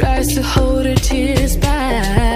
tries to hold her tears back.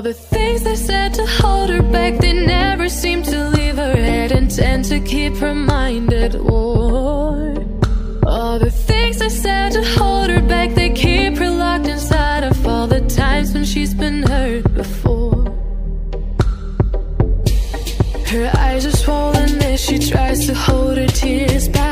All the things they said to hold her back, they never seem to leave her head and tend to keep her mind at war. All the things they said to hold her back, they keep her locked inside of all the times when she's been hurt before. Her eyes are swollen as she tries to hold her tears back.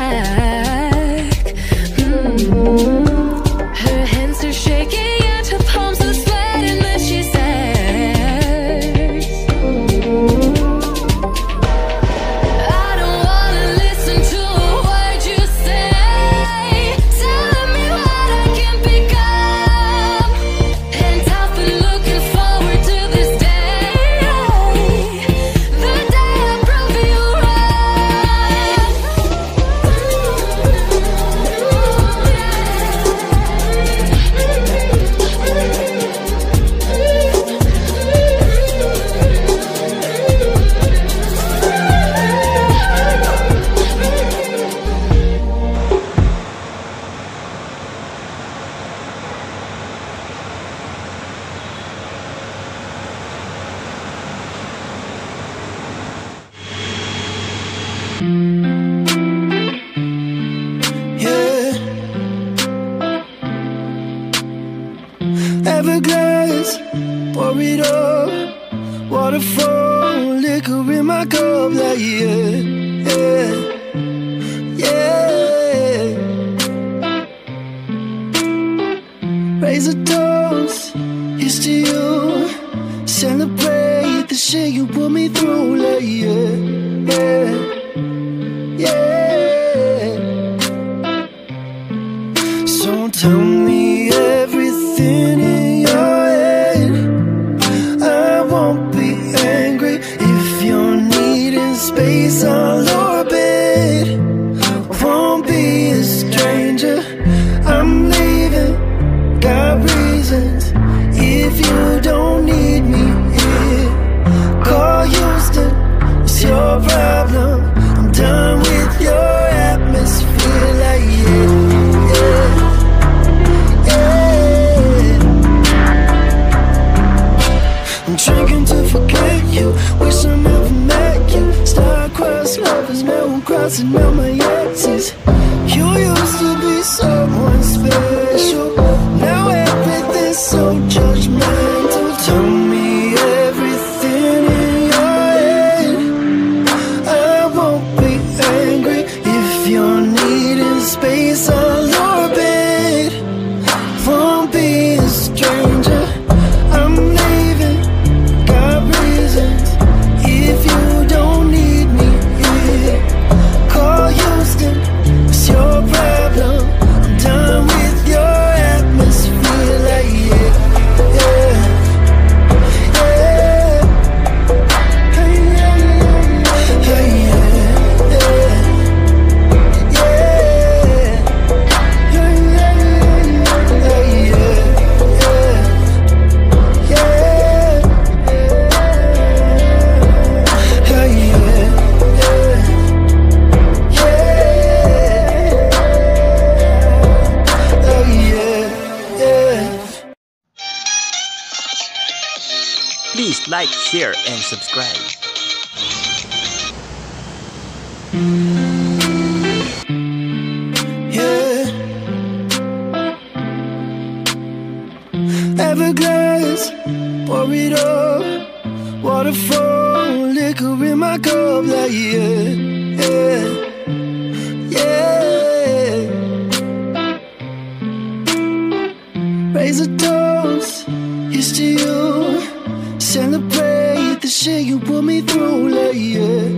Everglass, pour it up. Waterfall, liquor in my cup, like yeah, yeah, yeah. Raise a toast, here's to you. Celebrate the shit you put me through, like yeah, yeah, yeah. So tell me share, and subscribe. Yeah. Everglades, pour it up. Waterfall, liquor in my cup, like yeah, yeah. shit you put me through, yeah.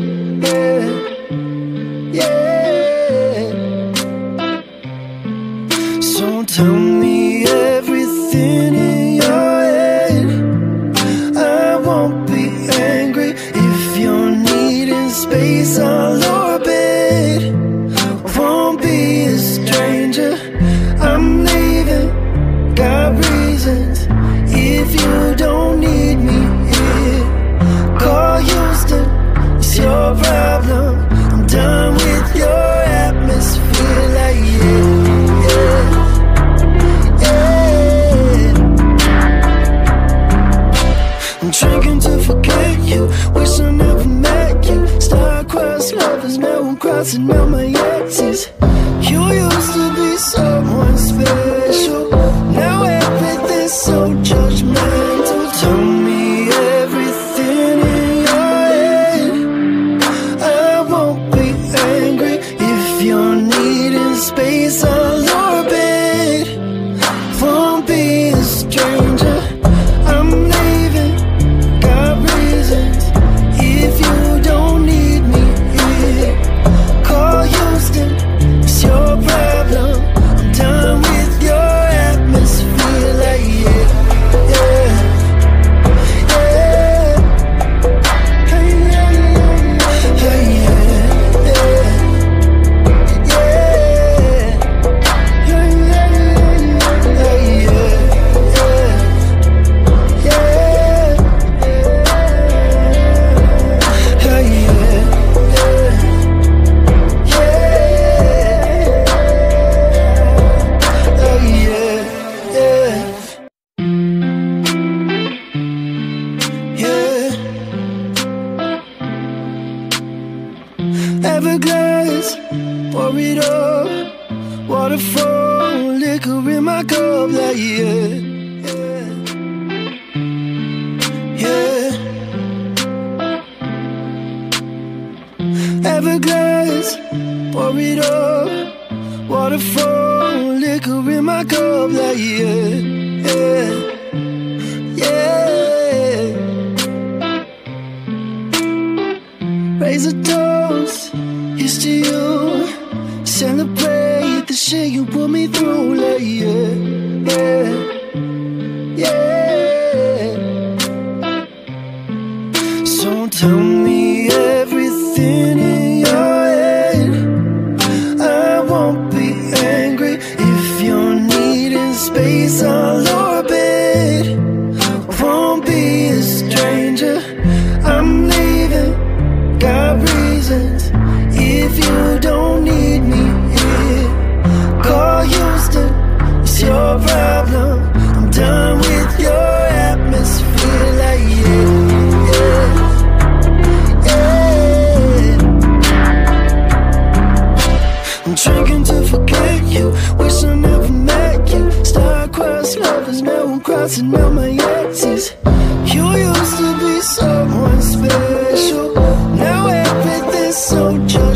judgmental. Tell me my cup, yeah. to forget you. Wish I never met you. Star-crossed lovers, now I'm crossing out my exes. You used to be someone special. Now everything's so just.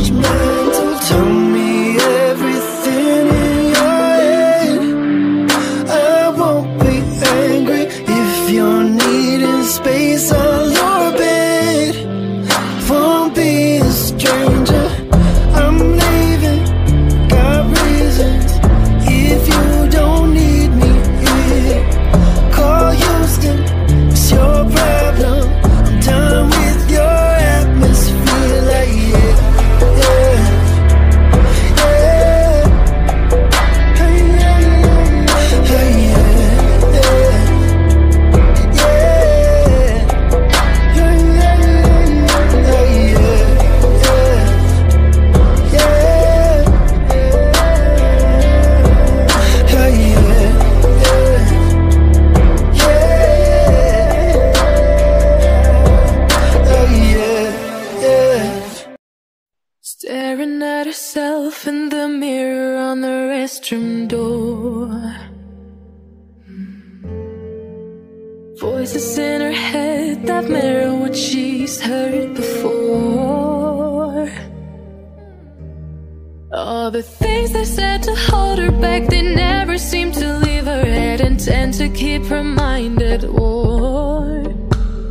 All the things they said to hold her back, they never seem to leave her head and tend to keep her mind at war.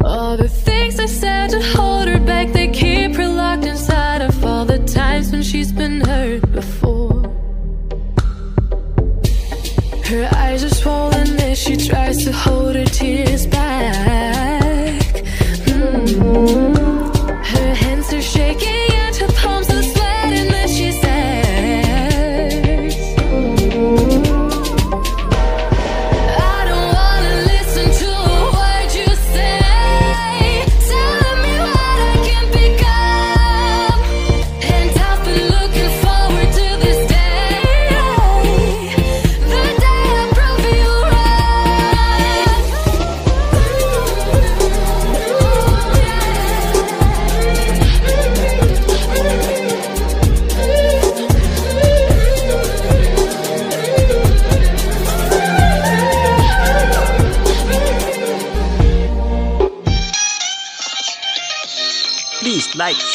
All the things they said to hold her back, they keep her locked inside of all the times when she's been hurt before. Her eyes are swollen as she tries to hold her tears back. Mm. Her hands are shaking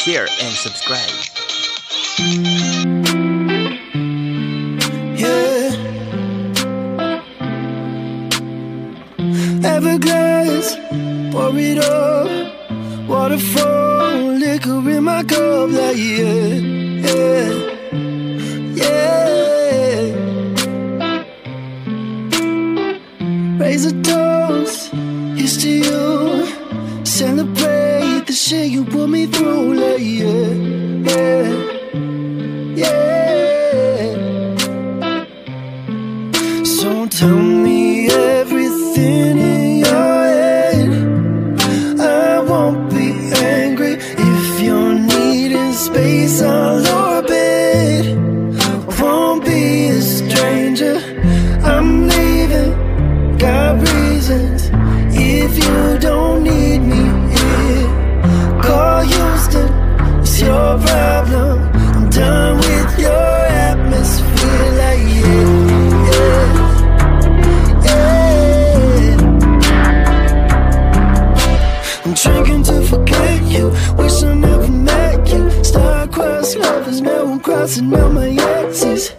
share, and subscribe. Yeah. Everglass, pour it up. Waterfall, liquor in my cup, like yeah, now I'm out my exes.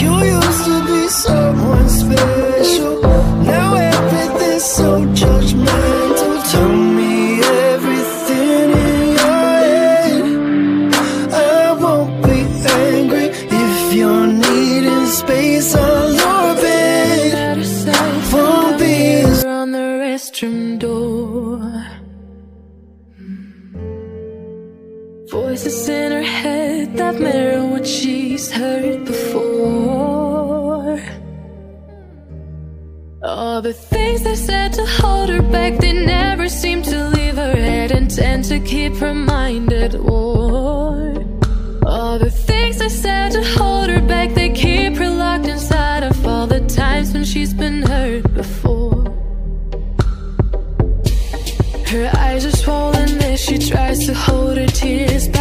You used to be someone special. Now everything's so judgmental. Tell me everything in your head. I won't be angry if you're needing space on your bed. Won't be on the restroom door. Voices in her head that mirror what she's heard before. All the things they said to hold her back, they never seem to leave her head and tend to keep her mind at war. All the things they said to hold her back, they keep her locked inside of all the times when she's been hurt before. Her eyes are swollen as she tries to hold her tears back.